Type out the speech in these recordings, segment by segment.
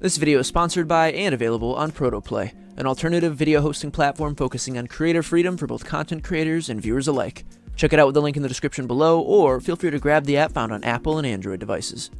This video is sponsored by and available on Protoplay, an alternative video hosting platform focusing on creative freedom for both content creators and viewers alike. Check it out with the link in the description below, or feel free to grab the app found on Apple and Android devices.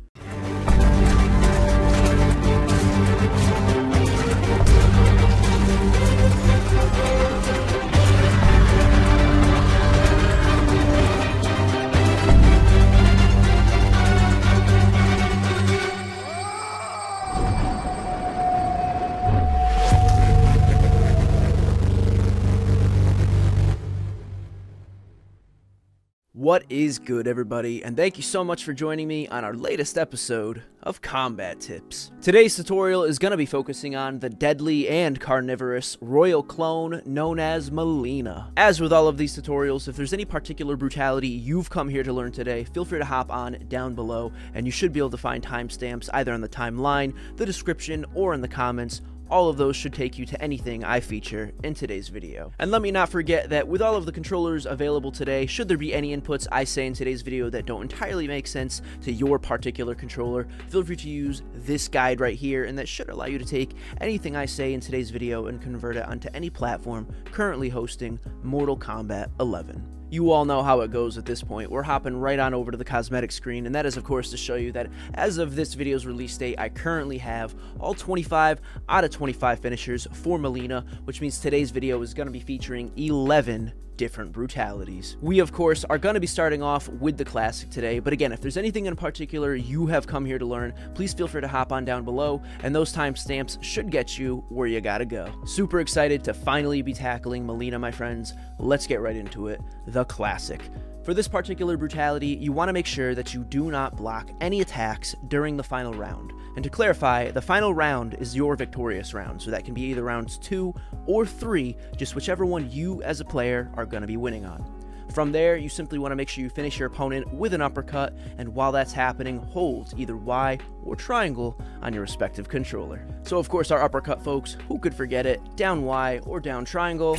What is good, everybody, and thank you so much for joining me on our latest episode of Kombat Tips. Today's tutorial is going to be focusing on the deadly and carnivorous royal clone known as Mileena. As with all of these tutorials, if there's any particular brutality you've come here to learn today, feel free to hop on down below, and you should be able to find timestamps either on the timeline, the description, or in the comments all of those should take you to anything I feature in today's video. And let me not forget that with all of the controllers available today, should there be any inputs I say in today's video that don't entirely make sense to your particular controller, feel free to use this guide right here, and that should allow you to take anything I say in today's video and convert it onto any platform currently hosting Mortal Kombat 11. You all know how it goes at this point. We're hopping right on over to the cosmetic screen, and that is, of course, to show you that as of this video's release date, I currently have all 25 out of 25 finishers for Mileena, which means today's video is going to be featuring 11 different brutalities. We, of course, are going to be starting off with the classic today, but again, if there's anything in particular you have come here to learn, please feel free to hop on down below, and those timestamps should get you where you gotta go. Super excited to finally be tackling Mileena, my friends. Let's get right into it. The classic. For this particular brutality, you want to make sure that you do not block any attacks during the final round. And to clarify, the final round is your victorious round, so that can be either rounds 2 or 3, just whichever one you as a player are going to be winning on. From there, you simply want to make sure you finish your opponent with an uppercut, and while that's happening, hold either Y or triangle on your respective controller. So of course our uppercut folks, who could forget it, down Y or down triangle,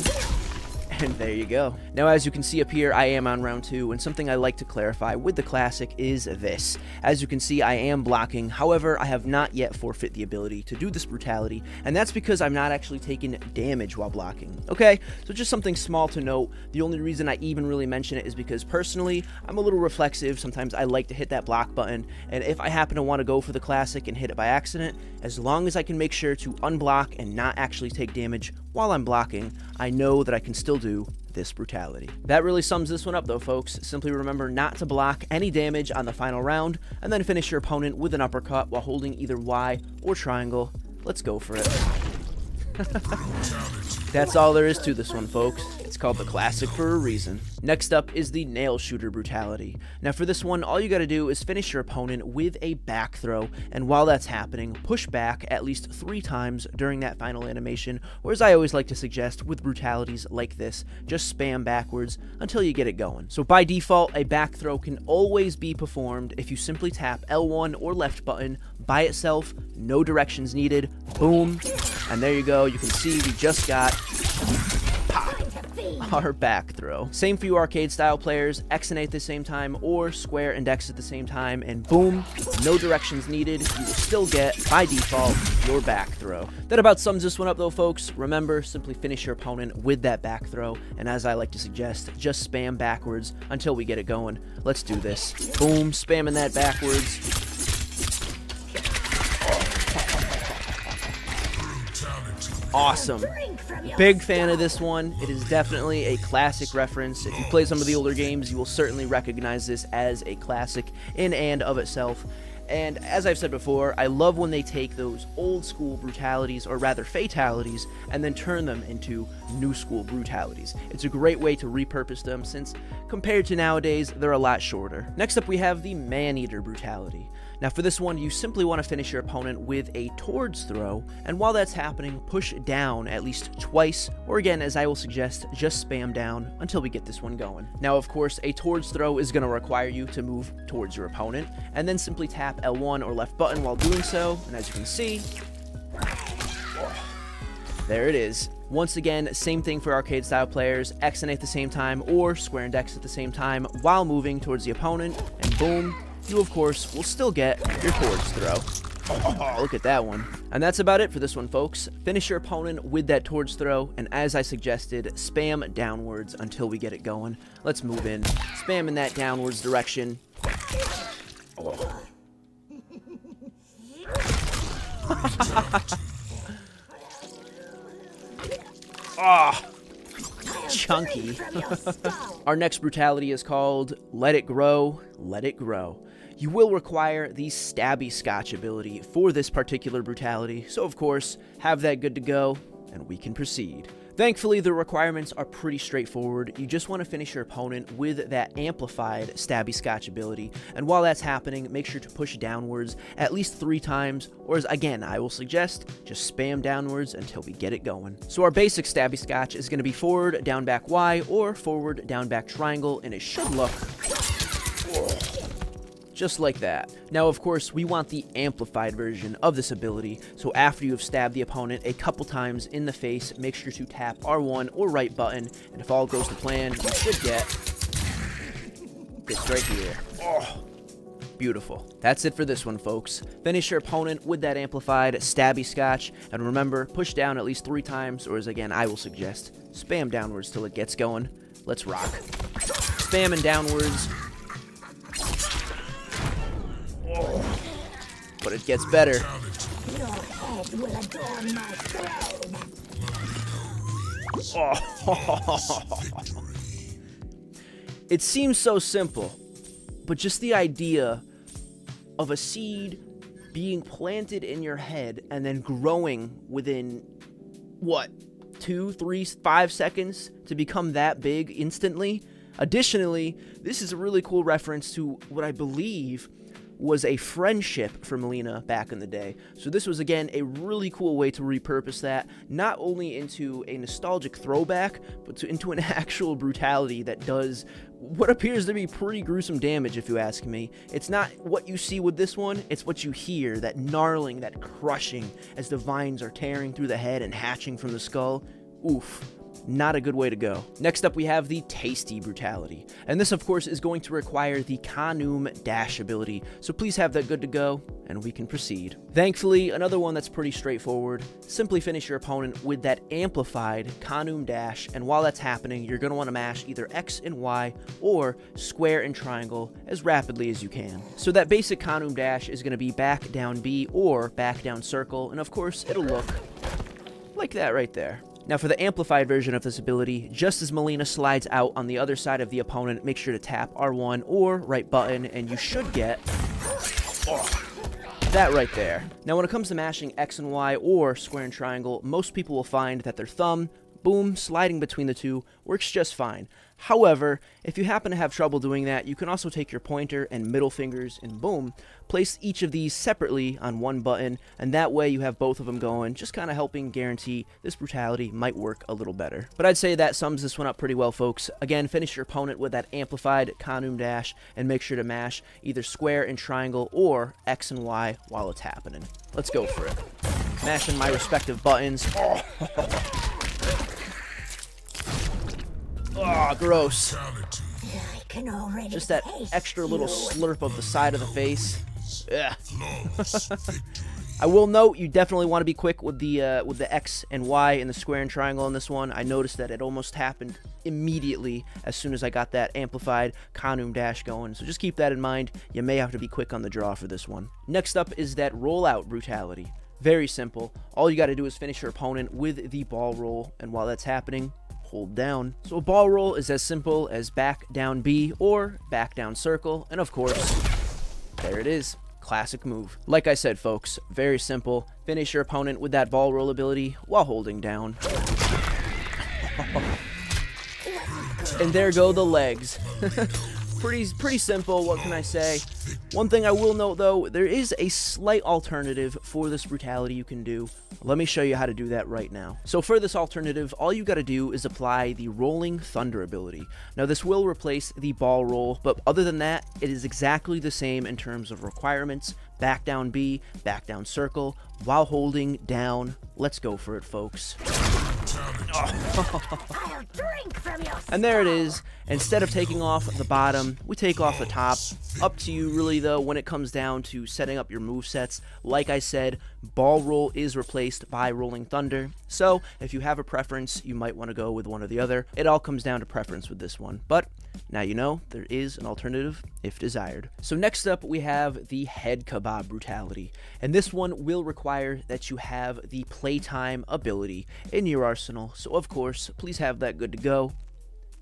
and there you go. Now, as you can see up here, I am on round two, and something I like to clarify with the Classic is this. As you can see, I am blocking, however, I have not yet forfeit the ability to do this brutality, and that's because I'm not actually taking damage while blocking. Okay, so just something small to note. The only reason I even really mention it is because personally, I'm a little reflexive. Sometimes I like to hit that block button, and if I happen to want to go for the Classic and hit it by accident, as long as I can make sure to unblock and not actually take damage while I'm blocking, I know that I can still do this brutality. That really sums this one up though, folks. Simply remember not to block any damage on the final round, and then finish your opponent with an uppercut while holding either Y or triangle. Let's go for it. That's all there is to this one, folks. It's called the Classic for a reason. Next up is the Nail Shooter Brutality. Now for this one, all you gotta do is finish your opponent with a back throw, and while that's happening, push back at least three times during that final animation, or as I always like to suggest with brutalities like this, just spam backwards until you get it going. So by default, a back throw can always be performed if you simply tap L1 or left button by itself, no directions needed, boom, and there you go, you can see we just got our back throw. Same for you arcade style players, X and A at the same time or square and X at the same time and boom, no directions needed, you will still get, by default, your back throw. That about sums this one up though folks. Remember, simply finish your opponent with that back throw and as I like to suggest, just spam backwards until we get it going. Let's do this. Boom, spamming that backwards. Awesome. Big fan of this one. It is definitely a classic reference. If you play some of the older games, you will certainly recognize this as a classic in and of itself. And as I've said before, I love when they take those old school brutalities, or rather fatalities, and then turn them into new school brutalities. It's a great way to repurpose them since, compared to nowadays, they're a lot shorter. Next up, we have the Man-Eater brutality. Now for this one, you simply want to finish your opponent with a towards throw, and while that's happening, push down at least twice, or again, as I will suggest, just spam down until we get this one going. Now of course, a towards throw is going to require you to move towards your opponent, and then simply tap L1 or left button while doing so, and as you can see, there it is. Once again, same thing for arcade style players, X and A at the same time, or square and X at the same time while moving towards the opponent, and boom, you of course will still get your towards throw. Oh, look at that one. And that's about it for this one, folks. Finish your opponent with that towards throw, and as I suggested, spam downwards until we get it going. Let's move in. Spam in that downwards direction. Oh. Ah, chunky. Our next brutality is called Let It Grow, Let It Grow. You will require the Stabby Scotch ability for this particular brutality, so of course, have that good to go, and we can proceed. Thankfully, the requirements are pretty straightforward. You just want to finish your opponent with that amplified Stabby Scotch ability, and while that's happening, make sure to push downwards at least three times, or as again, I will suggest, just spam downwards until we get it going. So our basic Stabby Scotch is going to be forward, down, back, Y, or forward, down, back, triangle, and it should look just like that. Now, of course, we want the amplified version of this ability, so after you have stabbed the opponent a couple times in the face, make sure to tap R1 or right button, and if all goes to plan, you should get this right here. Oh, beautiful. That's it for this one, folks. Finish your opponent with that amplified stabby scotch, and remember, push down at least three times, or as again I will suggest, spam downwards till it gets going. Let's rock. Spamming downwards but it gets better. it seems so simple, but just the idea of a seed being planted in your head and then growing within what two, three, five seconds to become that big instantly. Additionally, this is a really cool reference to what I believe was a friendship for Mileena back in the day. So this was again a really cool way to repurpose that, not only into a nostalgic throwback, but to, into an actual brutality that does what appears to be pretty gruesome damage, if you ask me. It's not what you see with this one, it's what you hear that gnarling, that crushing as the vines are tearing through the head and hatching from the skull. Oof not a good way to go. Next up, we have the Tasty Brutality. And this, of course, is going to require the Kahnum Dash ability, so please have that good to go, and we can proceed. Thankfully, another one that's pretty straightforward. Simply finish your opponent with that amplified Kahnum Dash, and while that's happening, you're going to want to mash either X and Y or square and triangle as rapidly as you can. So that basic Kahnum Dash is going to be back down B or back down circle, and of course, it'll look like that right there. Now for the amplified version of this ability, just as Mileena slides out on the other side of the opponent, make sure to tap R1 or right button, and you should get that right there. Now when it comes to mashing X and Y or square and triangle, most people will find that their thumb, boom, sliding between the two works just fine. However, if you happen to have trouble doing that, you can also take your pointer and middle fingers and boom, place each of these separately on one button, and that way you have both of them going, just kind of helping guarantee this brutality might work a little better. But I'd say that sums this one up pretty well, folks. Again, finish your opponent with that amplified Kahnum dash, and make sure to mash either square and triangle or X and Y while it's happening. Let's go for it. Mashing my respective buttons. Oh, gross. Just that extra little slurp of the side of the face. Yeah. I will note you definitely want to be quick with the uh, with the X and Y and the square and triangle on this one. I noticed that it almost happened immediately as soon as I got that amplified Kahnum dash going. So just keep that in mind. You may have to be quick on the draw for this one. Next up is that rollout brutality. Very simple. All you got to do is finish your opponent with the ball roll, and while that's happening, hold down. So a ball roll is as simple as back down B or back down circle, and of course, there it is. Classic move. Like I said, folks, very simple. Finish your opponent with that ball roll ability while holding down. and there go the legs. pretty pretty simple, what can I say? One thing I will note though, there is a slight alternative for this brutality you can do. Let me show you how to do that right now. So for this alternative, all you gotta do is apply the Rolling Thunder ability. Now this will replace the ball roll, but other than that, it is exactly the same in terms of requirements, back down B, back down circle, while holding down. Let's go for it, folks. and there it is. Instead of taking off the bottom, we take off the top. Up to you really though when it comes down to setting up your move sets. Like I said, Ball Roll is replaced by Rolling Thunder. So if you have a preference, you might want to go with one or the other. It all comes down to preference with this one. But now you know there is an alternative if desired. So next up we have the Head Kabob Brutality. And this one will require that you have the Playtime ability in your arsenal. So of course, please have that good to go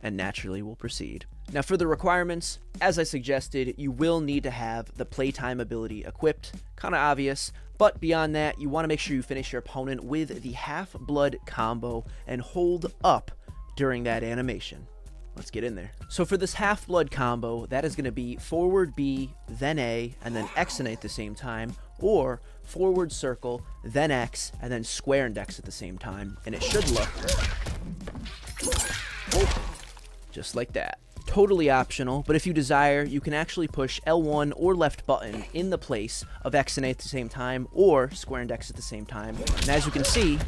and naturally we'll proceed. Now for the requirements, as I suggested, you will need to have the playtime ability equipped, kind of obvious, but beyond that, you want to make sure you finish your opponent with the half-blood combo and hold up during that animation. Let's get in there. So for this half-blood combo, that is going to be forward B, then A, and then X and A at the same time, or forward circle, then X, and then square and X at the same time, and it should look just like that. Totally optional, but if you desire, you can actually push L1 or left button in the place of X and A at the same time, or square and X at the same time. And as you can see,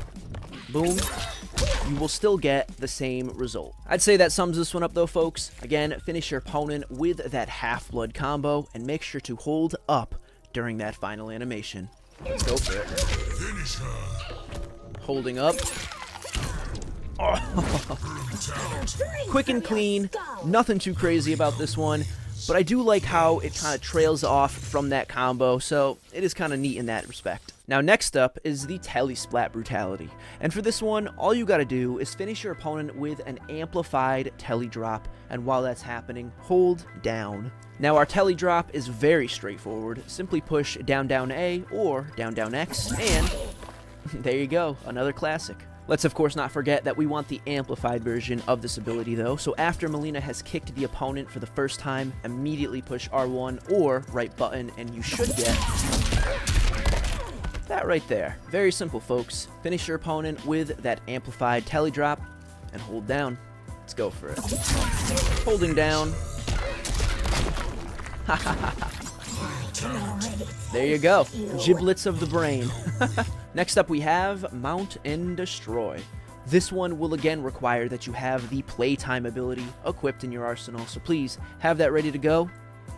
boom, you will still get the same result. I'd say that sums this one up though, folks. Again, finish your opponent with that half-blood combo, and make sure to hold up during that final animation. Let's go for it. Holding up, Quick and clean, nothing too crazy about this one, but I do like how it kind of trails off from that combo, so it is kind of neat in that respect. Now next up is the Tele-Splat Brutality, and for this one, all you gotta do is finish your opponent with an amplified Tele-Drop, and while that's happening, hold down. Now our Tele-Drop is very straightforward, simply push down down A or down down X, and there you go, another classic. Let's of course not forget that we want the amplified version of this ability though, so after Mileena has kicked the opponent for the first time, immediately push R1 or right button and you should get that right there. Very simple folks. Finish your opponent with that amplified Tele-Drop and hold down. Let's go for it. Holding down. there you go. Giblets of the brain. Next up we have Mount and Destroy. This one will again require that you have the playtime ability equipped in your arsenal, so please have that ready to go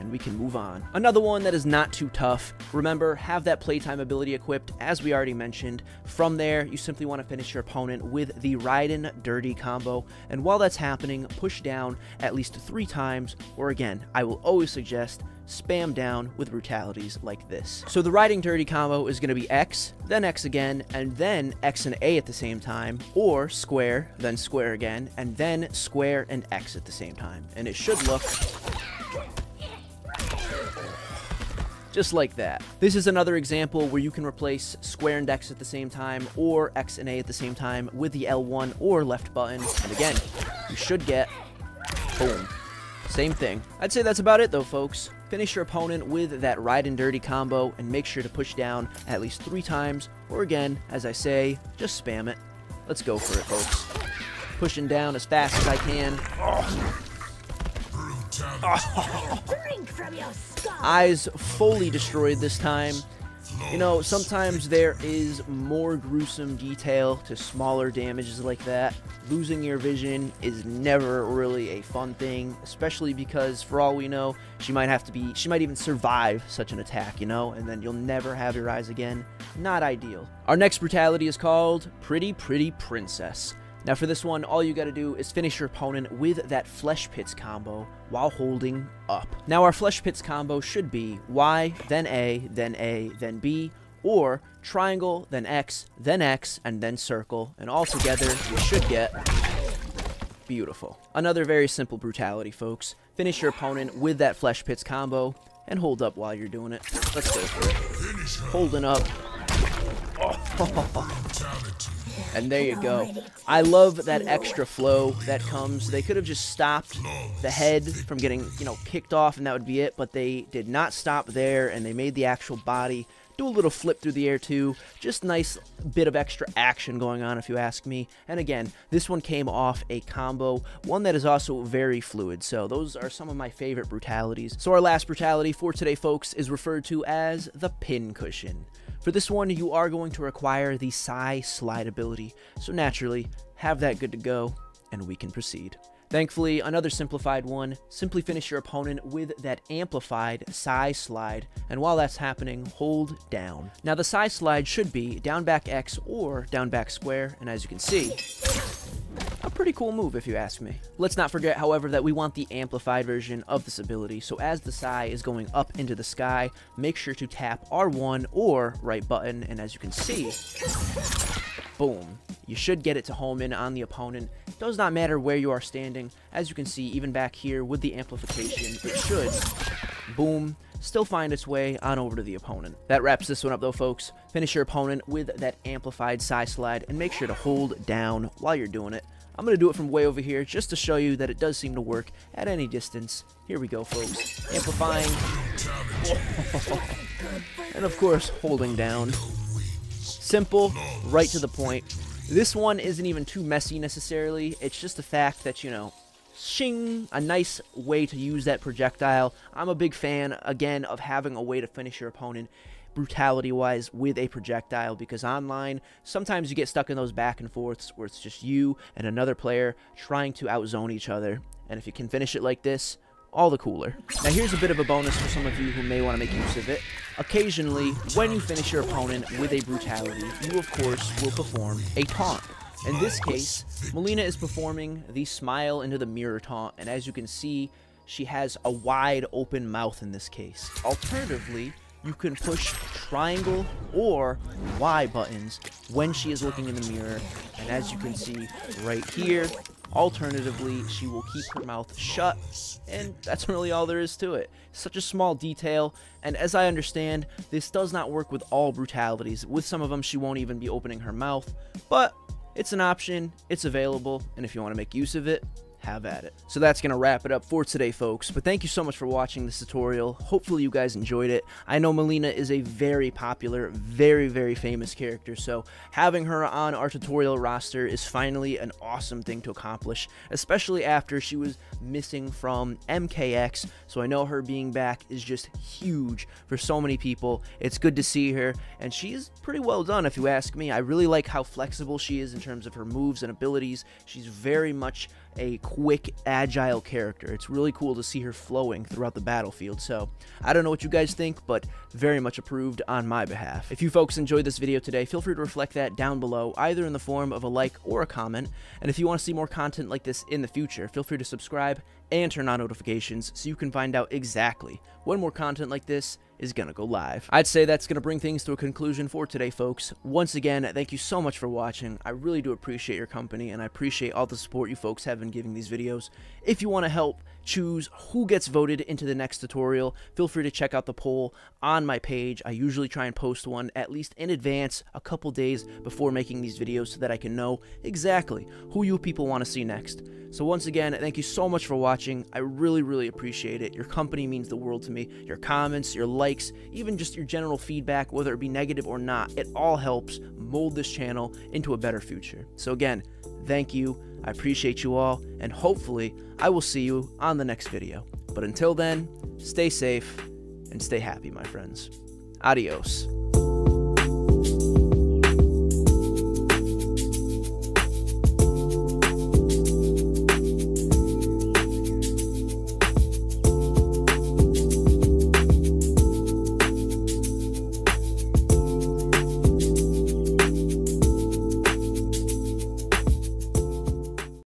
and we can move on. Another one that is not too tough. Remember, have that playtime ability equipped, as we already mentioned. From there, you simply want to finish your opponent with the Riding Dirty combo, and while that's happening, push down at least three times, or again, I will always suggest spam down with brutalities like this. So the Riding Dirty combo is going to be X, then X again, and then X and A at the same time, or square, then square again, and then square and X at the same time. And it should look just like that. This is another example where you can replace square and X at the same time, or X and A at the same time with the L1 or left button, and again, you should get, boom, same thing. I'd say that's about it though, folks. Finish your opponent with that Riding Dirty combo, and make sure to push down at least three times, or again, as I say, just spam it. Let's go for it, folks. Pushing down as fast as I can. Eyes fully destroyed this time. You know, sometimes there is more gruesome detail to smaller damages like that. Losing your vision is never really a fun thing, especially because, for all we know, she might have to be, she might even survive such an attack, you know, and then you'll never have your eyes again. Not ideal. Our next brutality is called Pretty Pretty Princess. Now for this one, all you gotta do is finish your opponent with that Flesh Pits combo while holding up. Now our Flesh Pits combo should be Y, then A, then A, then B, or triangle, then X, then X, and then circle, and all together you should get beautiful. Another very simple brutality, folks. Finish your opponent with that Flesh Pits combo, and hold up while you're doing it. Let's go for it. Holding up. Oh. And there you go. I love that extra flow that comes. They could have just stopped the head from getting, you know, kicked off and that would be it, but they did not stop there and they made the actual body do a little flip through the air too. Just nice bit of extra action going on if you ask me. And again, this one came off a combo, one that is also very fluid. So those are some of my favorite brutalities. So our last brutality for today, folks, is referred to as the pin cushion. For this one, you are going to require the Sai Slide ability, so naturally, have that good to go, and we can proceed. Thankfully, another simplified one, simply finish your opponent with that amplified Sai Slide, and while that's happening, hold down. Now the Sai Slide should be down back X or down back square, and as you can see, pretty cool move if you ask me. Let's not forget, however, that we want the amplified version of this ability, so as the Sai is going up into the sky, make sure to tap R1 or right button, and as you can see, boom, you should get it to home in on the opponent. Does not matter where you are standing. As you can see, even back here with the amplification, it should, boom, still find its way on over to the opponent. That wraps this one up though, folks. Finish your opponent with that amplified Sai Slide, and make sure to hold down while you're doing it. I'm going to do it from way over here just to show you that it does seem to work at any distance. Here we go, folks. Amplifying. and of course, holding down. Simple, right to the point. This one isn't even too messy necessarily. It's just the fact that, you know, shing, a nice way to use that projectile. I'm a big fan, again, of having a way to finish your opponent brutality wise with a projectile because online sometimes you get stuck in those back and forths where it's just you and another player trying to outzone each other and if you can finish it like this all the cooler. Now here's a bit of a bonus for some of you who may want to make use of it. Occasionally, when you finish your opponent with a brutality, you of course will perform a taunt. In this case, Mileena is performing the smile into the mirror taunt, and as you can see, she has a wide open mouth in this case. Alternatively, you can push triangle or Y buttons when she is looking in the mirror, and as you can see right here, Alternatively, she will keep her mouth shut, and that's really all there is to it. Such a small detail, and as I understand, this does not work with all brutalities. With some of them, she won't even be opening her mouth, but it's an option, it's available, and if you want to make use of it, have at it. So that's going to wrap it up for today, folks. But thank you so much for watching this tutorial. Hopefully you guys enjoyed it. I know Mileena is a very popular, very, very famous character, so having her on our tutorial roster is finally an awesome thing to accomplish, especially after she was missing from MKX, so I know her being back is just huge for so many people. It's good to see her, and she's pretty well done if you ask me. I really like how flexible she is in terms of her moves and abilities. She's very much a quick, agile character. It's really cool to see her flowing throughout the battlefield. So I don't know what you guys think, but very much approved on my behalf. If you folks enjoyed this video today, feel free to reflect that down below, either in the form of a like or a comment. And if you want to see more content like this in the future, feel free to subscribe and turn on notifications so you can find out exactly when more content like this is going to go live. I'd say that's going to bring things to a conclusion for today, folks. Once again, thank you so much for watching. I really do appreciate your company, and I appreciate all the support you folks have been giving these videos. If you want to help choose who gets voted into the next tutorial, feel free to check out the poll on my page. I usually try and post one at least in advance, a couple days before making these videos so that I can know exactly who you people want to see next. So once again, thank you so much for watching. I really, really appreciate it. Your company means the world to me. Your comments, your likes, even just your general feedback, whether it be negative or not, it all helps mold this channel into a better future. So again, thank you. I appreciate you all, and hopefully I will see you on the next video. But until then, stay safe and stay happy, my friends. Adios.